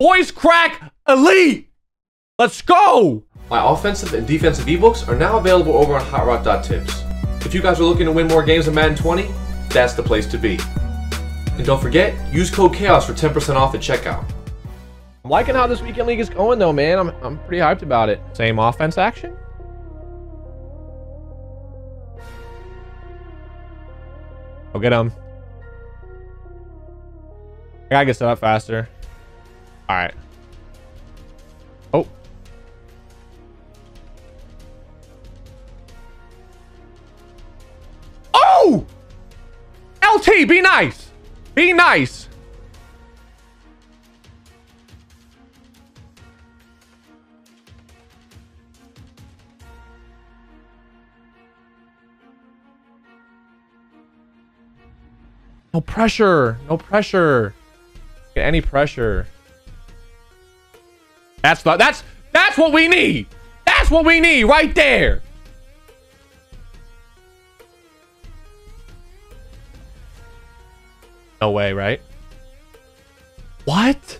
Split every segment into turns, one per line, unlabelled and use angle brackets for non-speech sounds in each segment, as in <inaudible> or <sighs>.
Voice crack elite. Let's go.
My offensive and defensive ebooks are now available over on hotroute.tips. If you guys are looking to win more games in Madden 20, that's the place to be. And don't forget, use code KAUS for 10% off at checkout.
I'm liking how this weekend league is going though, man. I'm, I'm pretty hyped about it. Same offense action. Go get him. I gotta get set up faster. All right. Oh. Oh! LT, be nice. Be nice. No pressure. No pressure. Get any pressure. That's the, that's that's what we need. That's what we need right there. No way, right? What?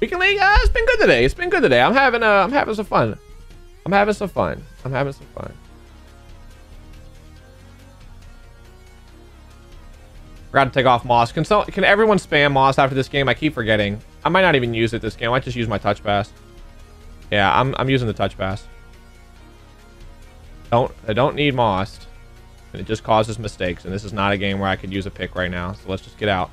Weekend League, uh, it's been good today. It's been good today. I'm having uh, I'm having some fun. I'm having some fun. I'm having some fun. Forgot to take off Moss. Can, so, can everyone spam Moss after this game? I keep forgetting. I might not even use it this game. I might just use my touch pass. Yeah, I'm, I'm using the touch pass. Don't I don't need Moss. And it just causes mistakes. And this is not a game where I could use a pick right now. So let's just get out.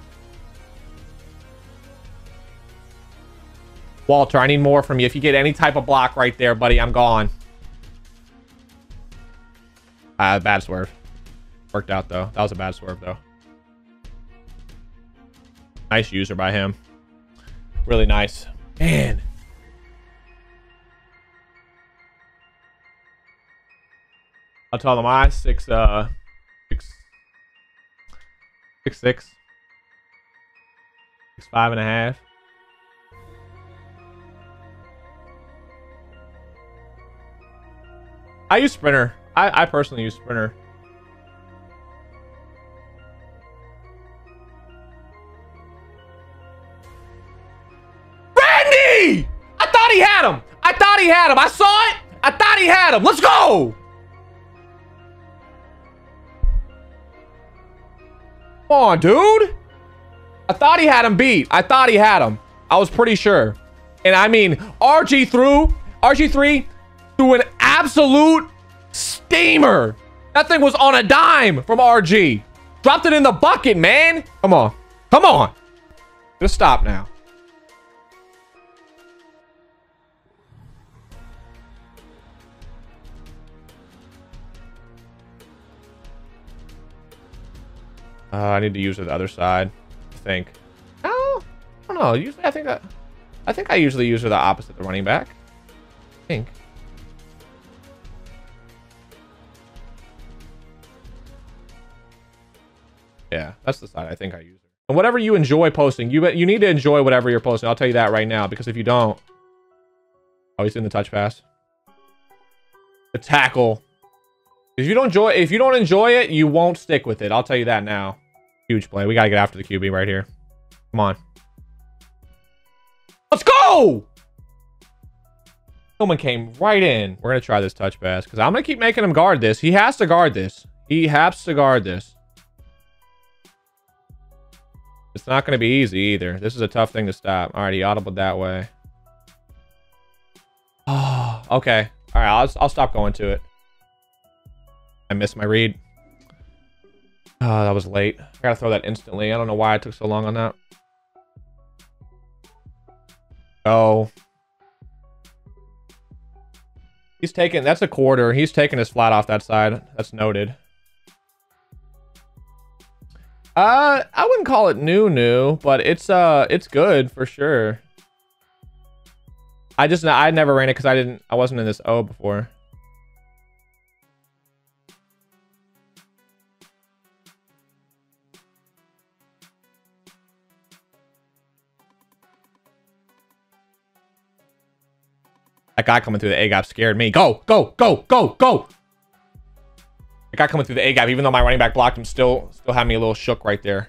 Walter, I need more from you. If you get any type of block right there, buddy, I'm gone. Uh, bad swerve. Worked out, though. That was a bad swerve, though. Nice user by him. Really nice. Man. I'll tell them I six uh six six six six five and a half. I use Sprinter. I, I personally use Sprinter. Had him. Let's go. Come on, dude. I thought he had him beat. I thought he had him. I was pretty sure. And I mean, RG threw, RG3 threw an absolute steamer. That thing was on a dime from RG. Dropped it in the bucket, man. Come on. Come on. Just stop now. Uh, I need to use the other side, I think. No, I don't know. Usually, I think that I think I usually use her the opposite the running back. I think. Yeah, that's the side I think I use her. And whatever you enjoy posting, you you need to enjoy whatever you're posting. I'll tell you that right now because if you don't, oh, he's in the touch pass. The tackle. If you don't enjoy, if you don't enjoy it, you won't stick with it. I'll tell you that now. Huge play. We gotta get after the QB right here. Come on. Let's go! Someone came right in. We're gonna try this touch pass because I'm gonna keep making him guard this. He has to guard this. He has to guard this. It's not gonna be easy either. This is a tough thing to stop. All right, he audibled that way. Oh, <sighs> okay. All right, I'll, I'll stop going to it. I missed my read. Oh, that was late. I gotta throw that instantly. I don't know why I took so long on that. Oh. He's taking, that's a quarter. He's taking his flat off that side. That's noted. Uh, I wouldn't call it new new, but it's uh, it's good for sure. I just, I never ran it because I didn't, I wasn't in this O before. That guy coming through the A gap scared me. Go, go, go, go, go. That guy coming through the A gap, even though my running back blocked him, still still had me a little shook right there.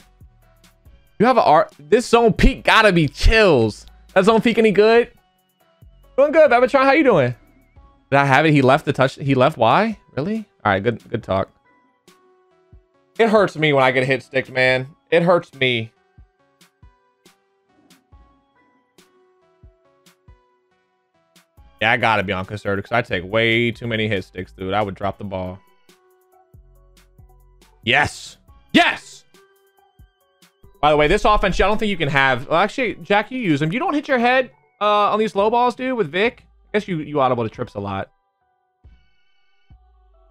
You have a art. This zone peak gotta be chills. That zone peak any good? Doing good, Bevatron. How you doing? Did I have it? He left the touch. He left. Why? Really? All right. Good. Good talk. It hurts me when I get hit sticks, man. It hurts me. Yeah, I gotta be on conservative because I take way too many hit sticks, dude. I would drop the ball. Yes. Yes. By the way, this offense, I don't think you can have. Well, actually, Jack, you use them. You don't hit your head uh, on these low balls, dude, with Vick. I guess you you audible to trips a lot.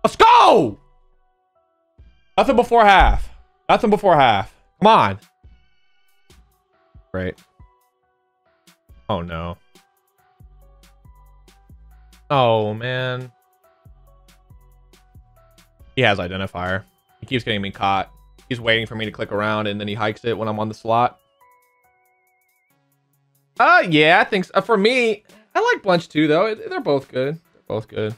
Let's go. Nothing before half. Nothing before half. Come on. Great. Oh no. Oh man. He has identifier. He keeps getting me caught. He's waiting for me to click around and then he hikes it when I'm on the slot. Uh, yeah, I think so. Uh, for me, I like Bunch too, though. They're both good. They're both good.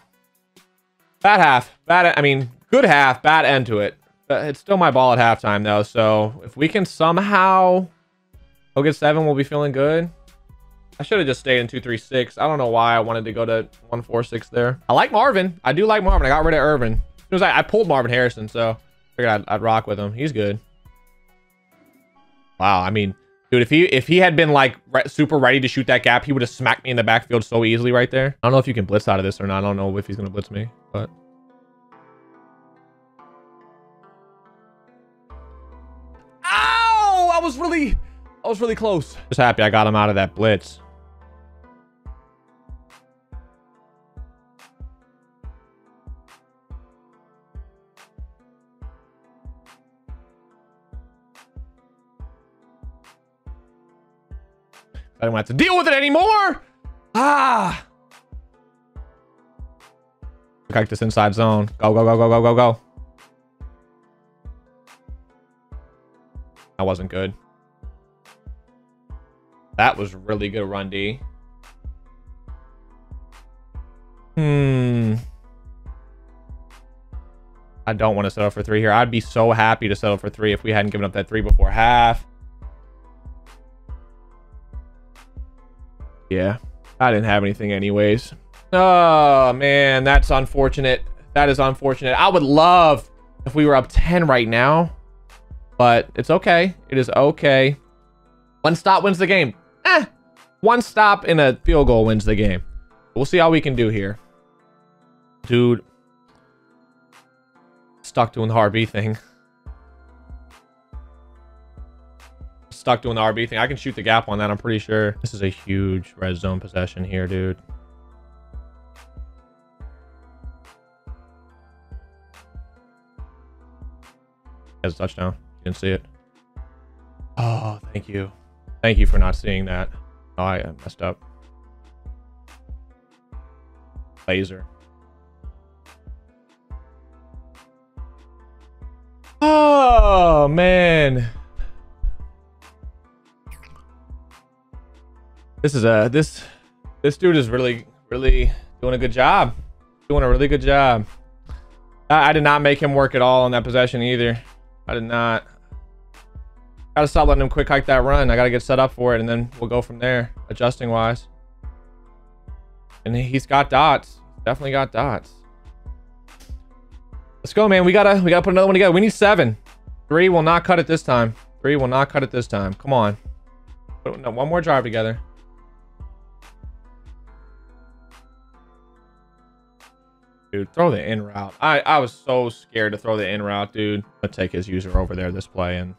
Bad half. Bad, I mean, good half, bad end to it. But it's still my ball at halftime, though. So if we can somehow go get seven, we'll be feeling good. I should have just stayed in 236. I don't know why I wanted to go to 146 there. I like Marvin. I do like Marvin. I got rid of Irvin. It was like I, pulled Marvin Harrison, so figured I'd, I'd rock with him. He's good. Wow, I mean, dude, if he if he had been like re super ready to shoot that gap, he would have smacked me in the backfield so easily right there. I don't know if you can blitz out of this or not. I don't know if he's gonna blitz me, but. Ow! I was really, I was really close. Just happy I got him out of that blitz. I don't have to deal with it anymore. Ah. Like this inside zone. Go, go, go, go, go, go, go. That wasn't good. That was really good run D. Hmm. I don't want to settle for three here. I'd be so happy to settle for three if we hadn't given up that three before half. Yeah, I didn't have anything anyways. Oh, man, that's unfortunate. That is unfortunate. I would love if we were up 10 right now, but it's okay. It is okay. One stop wins the game. Eh, one stop in a field goal wins the game. We'll see how we can do here. Dude, stuck doing the RB thing. <laughs> stuck doing the RB thing. I can shoot the gap on that, I'm pretty sure. This is a huge red zone possession here, dude. Has a touchdown. You didn't see it. Oh, thank you. Thank you for not seeing that. Oh, I messed up. Laser. Oh, man. This is a this this dude is really really doing a good job. Doing a really good job. I, I did not make him work at all on that possession either. I did not. Gotta stop letting him quick hike that run. I gotta get set up for it and then we'll go from there, adjusting wise. And he's got dots. Definitely got dots. Let's go, man. We gotta we gotta put another one together. We need seven. Three will not cut it this time. Three will not cut it this time. Come on. No, one more drive together. Dude, throw the in route. I, I was so scared to throw the in route, dude. Gonna take his user over there this play and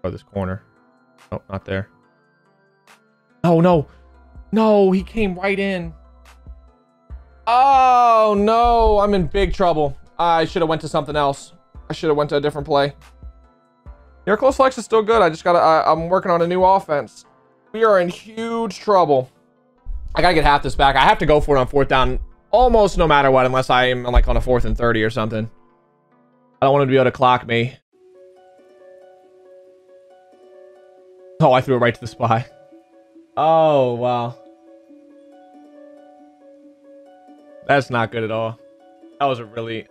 throw this corner. Oh, not there. Oh, no. No, he came right in. Oh, no. I'm in big trouble. I should have went to something else. I should have went to a different play. Your close flex is still good. I just gotta, I, I'm working on a new offense. We are in huge trouble. I gotta get half this back. I have to go for it on fourth down almost no matter what, unless I am like on a fourth and 30 or something. I don't want him to be able to clock me. Oh, I threw it right to the spy. Oh, wow. That's not good at all. That was a really...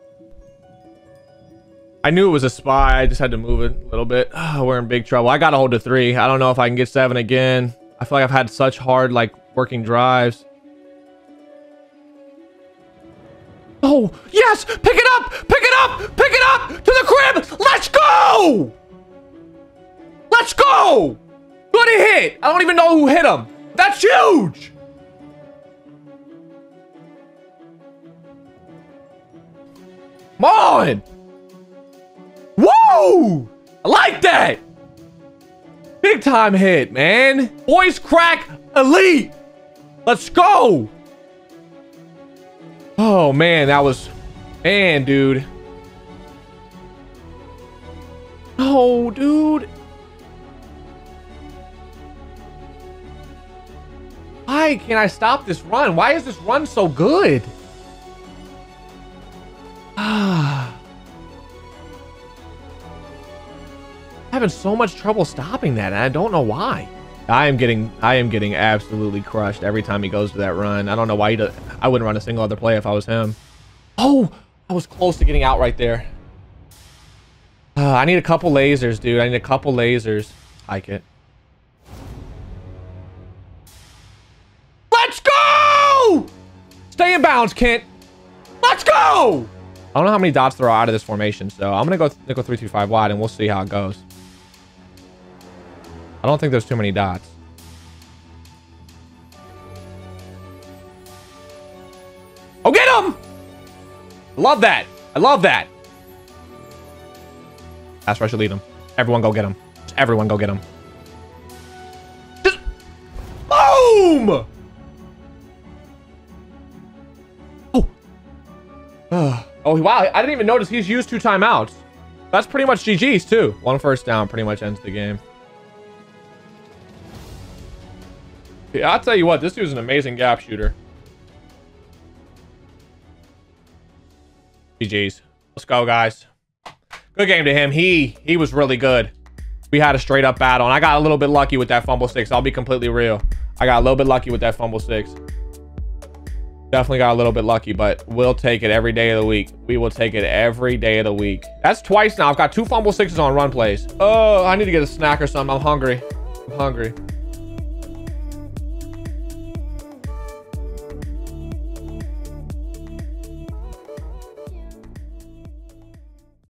I knew it was a spy. I just had to move it a little bit. Oh, <sighs> we're in big trouble. I got to hold to three. I don't know if I can get seven again. I feel like I've had such hard, like, working drives. Oh, yes! Pick it up! Pick it up! Pick it up! To the crib! Let's go! Let's go! Good hit! I don't even know who hit him. That's huge! Come on! Woo! I like that! Big time hit, man. Voice crack elite. Let's go. Oh, man, that was... Man, dude. Oh, dude. Why can't I stop this run? Why is this run so good? Ah. <sighs> having so much trouble stopping that, and I don't know why. I am getting I am getting absolutely crushed every time he goes to that run. I don't know why he does. I wouldn't run a single other play if I was him. Oh, I was close to getting out right there. Uh, I need a couple lasers, dude. I need a couple lasers. Hike it. Let's go! Stay in bounds, Kent. Let's go! I don't know how many dots there are out of this formation, so I'm gonna go nickel three two five wide, and we'll see how it goes. I don't think there's too many dots. Oh, get him! Love that. I love that. That's where I should lead him. Everyone go get him. Everyone go get him. Just boom! Oh. <sighs> oh, wow. I didn't even notice he's used two timeouts. That's pretty much GG's too. One first down pretty much ends the game. Yeah, I'll tell you what, this dude's an amazing gap shooter. GG's. Let's go, guys. Good game to him. He he was really good. We had a straight up battle, and I got a little bit lucky with that fumble six. I'll be completely real. I got a little bit lucky with that fumble six. Definitely got a little bit lucky, but we'll take it every day of the week. We will take it every day of the week. That's twice now. I've got two fumble sixes on run plays. Oh, I need to get a snack or something. I'm hungry. I'm hungry.